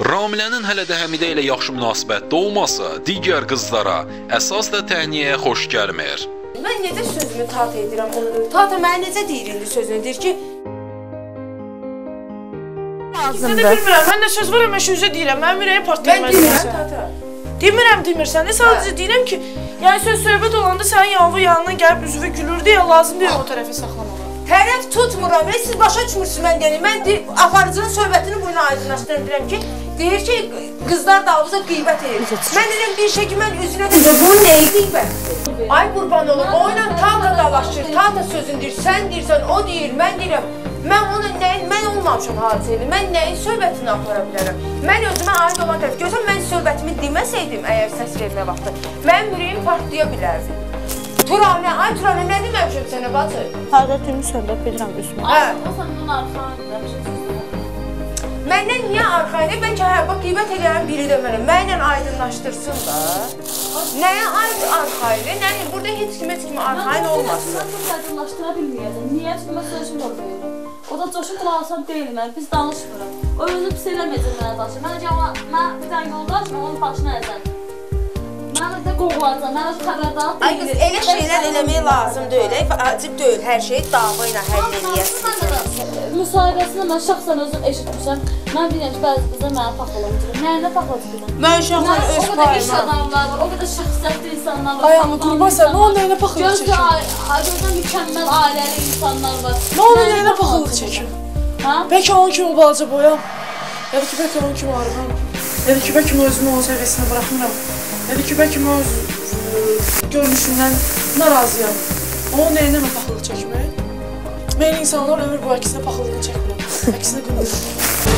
Kamilənin hələ də Həmidə ilə yaxşı münasibətdə olması digər qızlara əsas da təhniyəyə xoş gəlmir. Mən necə sözümü tat edirəm onu. Tata mənə necə deyir indi sözünü deyir ki, Sizə də bilmirəm. Mən də söz verirəm, mən sözə deyirəm. Mənim ürəyim partlayır. mən demirəm tata. Demirəm, demirsən. Nə sadəcə deyirəm ki, yəni söz söhbət olanda sənin yanına yanından gəlib üzvü gülürdü ya, lazım deyil o tərəfi saxlamağa. Tərəf tutmuram. Heç siz başa düşmürsünüz mən deyirəm. Mən deyir, aparıcının söhbətini buyuna aydınlaşdırıram ki, deyir ki, qızlar dalımıza qeybət edir. Mən deyirəm bir şey ki, mən üzünə deyirəm, bu nəyi qeybətdir? Ay qurban olum, o ilə tata dalaşır, tata sözün deyir, sən deyirsən, o deyir, mən deyirəm. Mən onun nəyin, mən olmamışam hadisəli. Mən nəyin söhbətini apara bilərəm? Mən özümə aid olan tərəf. Görsən mən söhbətimi deməsəydim əgər səs vermə vaxtı, mənim ürəyim partlaya bilərdi. Turanə, ay Turanə, nə deməmişəm sənə bacı? Adətimi söhbət bilirəm üzmə. Hə. O sənin arxanında. Məndən niyə arxaydı? Bəlkə hə, bax qeybət edən biri də mənəm. Mənlə aydınlaşdırsın da. Nəyə aid arxaydı? Nə, burada heç kim heç kimə arxayın olmasın. Mən bunu aydınlaşdıra bilməyəcəm. Niyə? Çünki mən sözümü olmayıram. O da coşub qulaqsan deyil mən, biz danışmırıq. O özü pis eləməyəcək mənə danışır. Mən mən bir dənə yoldaş, mən onun başına əzəm. Mən də qovulacam, mən öz xəbərdar Ay qız, elə şeylər eləmək lazım deyil. ey, Vacib deyil. Hər şey dava ilə həll eləyəsən. Müsahibəsində mən şəxsən özüm eşitmişəm. Mən bilirəm ki, bəzi qızlar mənə paxılımdır. Nəyində paxıldır? Mən şəxsən öz o qədər iş payıma. adamlar var, o qədər şəxsiyyətli insanlar var. Ayağımı qurban sən, nə onun nəyinə paxıllıq Gözdə çəkim? gözdə mükəmməl ailəli insanlar var. Nə onun nəyinə paxıllıq çəkim? Ha? Bəlkə onun kimi balaca boyam. Ya da ki, bəlkə onun kimi arıqam. Ya da ki, bəlkə özümü onun səviyyəsinə buraxmıram. Ya da ki, bəlkə mən öz ə, görünüşümdən narazıyam. Onun nəyinə mən paxıllıq çəkmək? Mən insanlar ömür boyu əksinə paxıllığını çəkmirəm. Əksinə